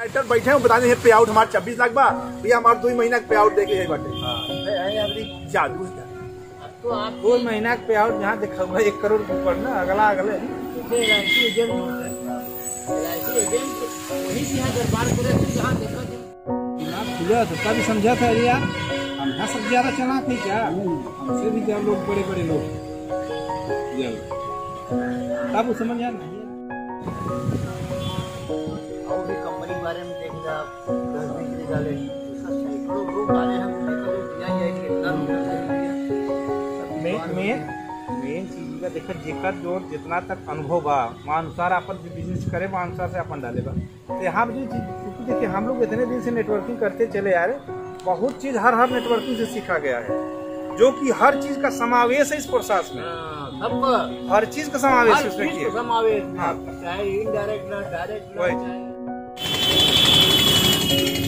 Writer बैठे हैं बता दे पे आउट हमारे छब्बीस लाख बा। भैया हमारे दो ही महीना पे आउट देखे। बाटे जादू तो आप दो महीना के पे आउट जहाँ देखा हुआ एक करोड़ के ऊपर ना अगला अगले। यहाँ खुला था तभी समझा था यार। हम यहाँ सब ज़्यादा चला थे क्या? हमसे भी क्या लोग बड़े बड़े लोग तब वो समझ आ नहीं भी के बारे में देखेगा आप दस बीस निकाले उसका सैकड़ों लोग आ हमको देखा दिया जाए कि इतना मेन चीज़ का देखो जेकर जो जितना तक अनुभव बा वहाँ अनुसार अपन जो बिज़नेस करे वहाँ अनुसार से अपन डाले बा। तो यहाँ पे जो चीज़ देखिए हम लोग इतने दिन से नेटवर्किंग करते चले आ रहे बहुत चीज़ हर हर नेटवर्किंग से सीखा गया है। जो कि हर चीज़ का समावेश है इस प्रोसेस में। हर चीज़ का समावेश किया समावेश हाँ। चाहे इनडायरेक्ट ना डायरेक्ट ना Thank you.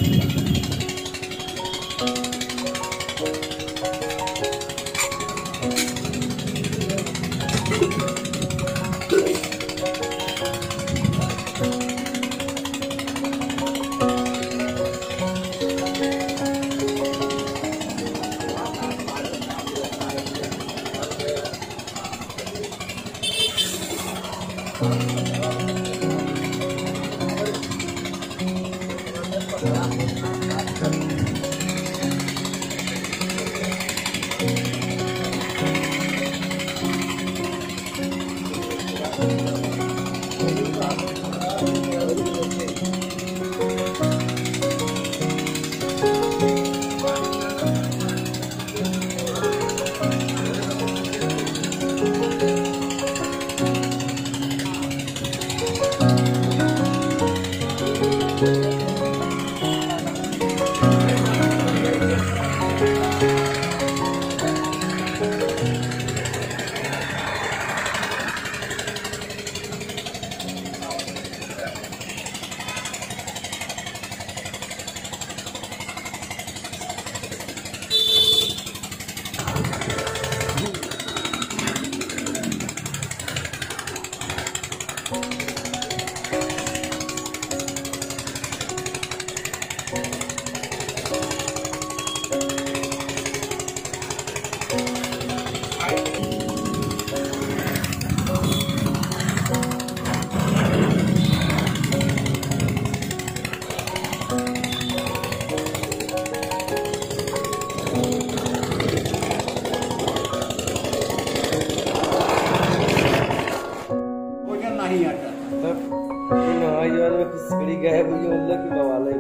गए हुई उल्ला की बवाल है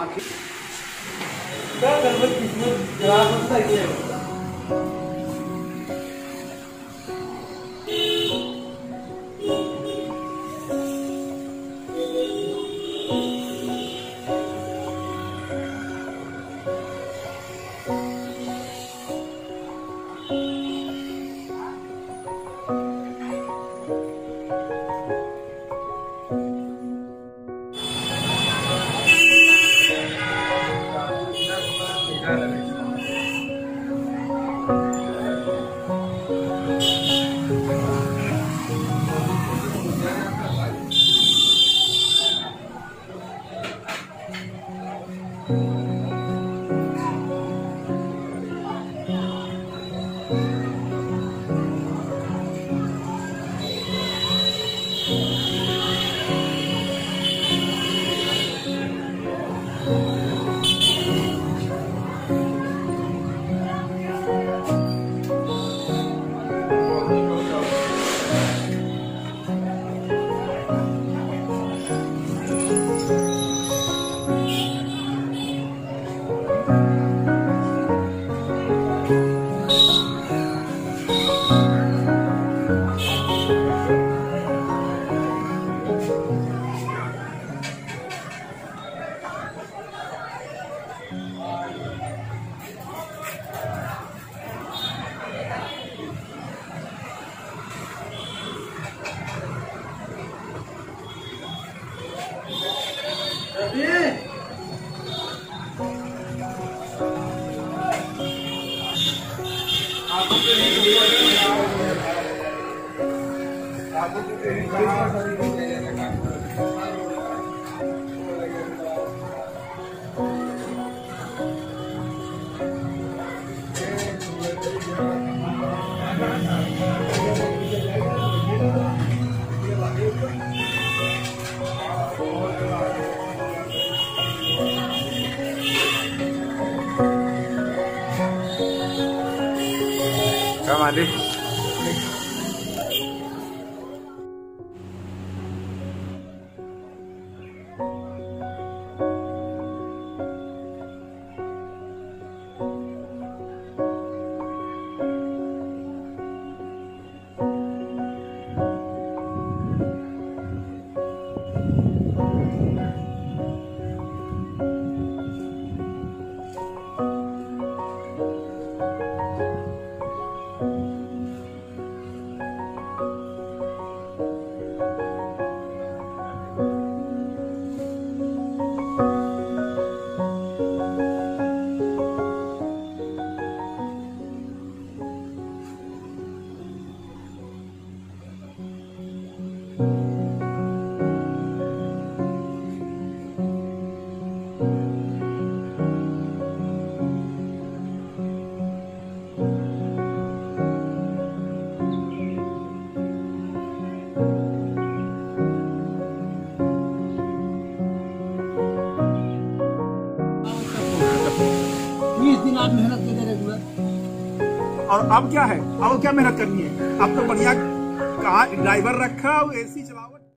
आखिर क्या गड़बड़ किस्मत खराब होता है। आप तो तेरी बात नहीं करने का Come आप मेहनत करते रेगुलर और अब क्या है? अब क्या मेहनत करनी है? अब तो बढ़िया कहा ड्राइवर रखा एसी चलाओ।